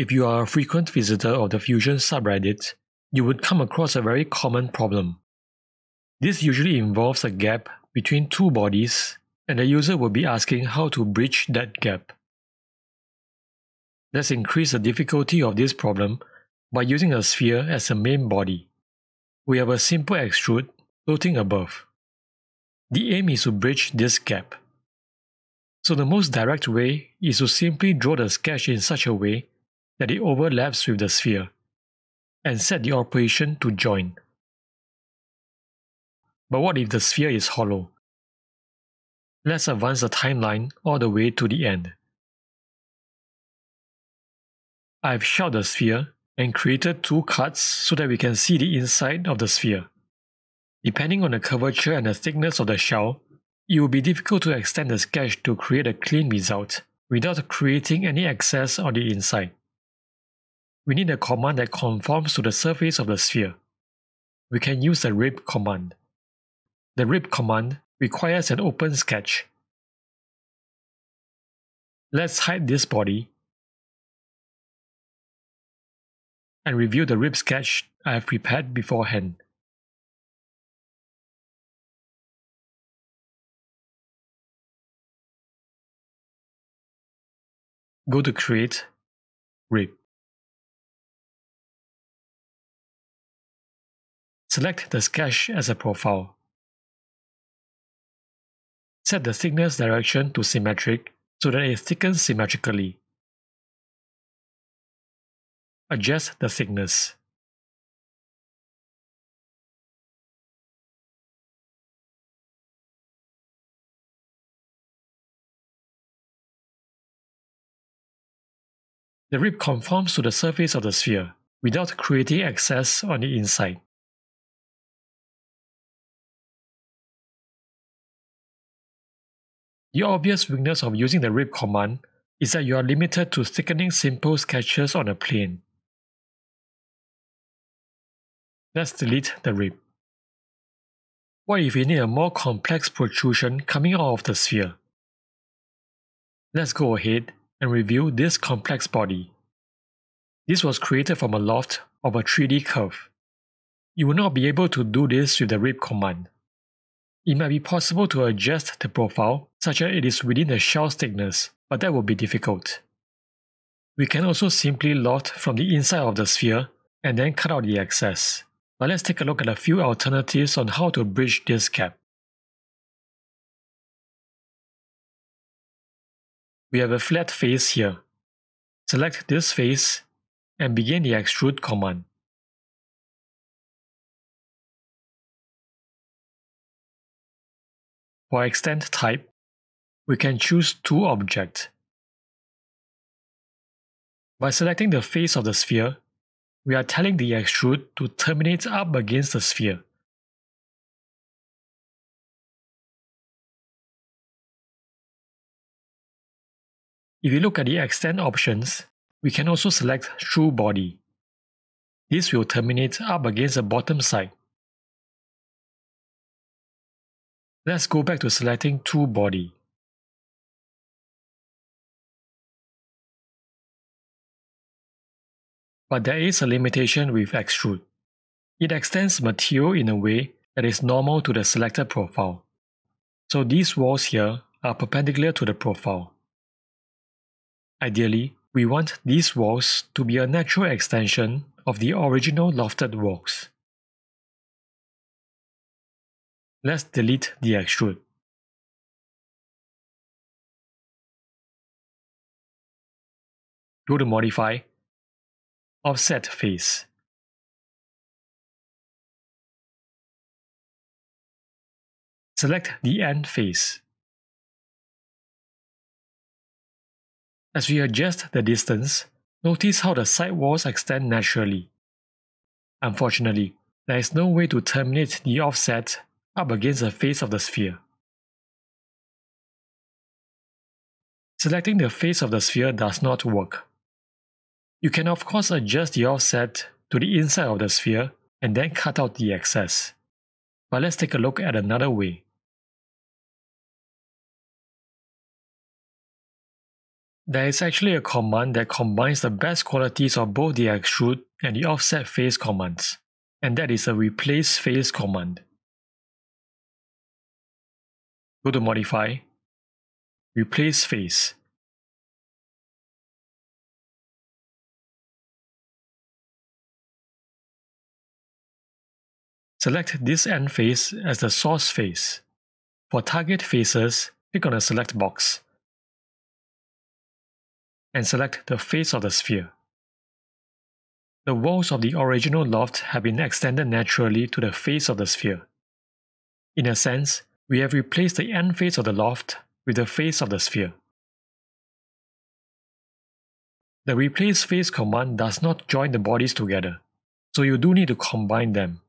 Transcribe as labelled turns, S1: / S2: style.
S1: If you are a frequent visitor of the Fusion subreddit, you would come across a very common problem. This usually involves a gap between two bodies, and the user will be asking how to bridge that gap. Let's increase the difficulty of this problem by using a sphere as a main body. We have a simple extrude floating above. The aim is to bridge this gap. So the most direct way is to simply draw the sketch in such a way that it overlaps with the sphere, and set the operation to join. But what if the sphere is hollow? Let's advance the timeline all the way to the end. I've shot the sphere and created two cuts so that we can see the inside of the sphere. Depending on the curvature and the thickness of the shell, it will be difficult to extend the sketch to create a clean result without creating any excess on the inside. We need a command that conforms to the surface of the sphere. We can use the rib command. The rib command requires an open sketch. Let's hide this body and review the rib sketch I have prepared beforehand. Go to Create, Rib. Select the sketch as a profile. Set the thickness direction to symmetric so that it thickens symmetrically. Adjust the thickness. The rib conforms to the surface of the sphere without creating excess on the inside. The obvious weakness of using the rib command is that you are limited to thickening simple sketches on a plane. Let's delete the rib. What if we need a more complex protrusion coming out of the sphere? Let's go ahead and review this complex body. This was created from a loft of a 3D curve. You will not be able to do this with the rib command. It might be possible to adjust the profile such that it is within the shell's thickness, but that will be difficult. We can also simply loft from the inside of the sphere and then cut out the excess. But let's take a look at a few alternatives on how to bridge this gap. We have a flat face here. Select this face and begin the extrude command. For extend type, we can choose two objects. By selecting the face of the sphere, we are telling the extrude to terminate up against the sphere. If you look at the extend options, we can also select through body. This will terminate up against the bottom side. Let's go back to selecting to body. But there is a limitation with extrude. It extends material in a way that is normal to the selected profile. So these walls here are perpendicular to the profile. Ideally, we want these walls to be a natural extension of the original lofted walls. Let's delete the extrude. Go to Modify, Offset Face. Select the end face. As we adjust the distance, notice how the side walls extend naturally. Unfortunately, there is no way to terminate the offset up against the face of the sphere. Selecting the face of the sphere does not work. You can of course adjust the offset to the inside of the sphere and then cut out the excess. But let's take a look at another way. There is actually a command that combines the best qualities of both the extrude and the offset face commands, and that is a replace face command. Go to Modify, Replace Face. Select this end face as the source face. For target faces, click on the select box and select the face of the sphere. The walls of the original loft have been extended naturally to the face of the sphere. In a sense, we have replaced the end face of the loft with the face of the sphere. The replace face command does not join the bodies together, so you do need to combine them.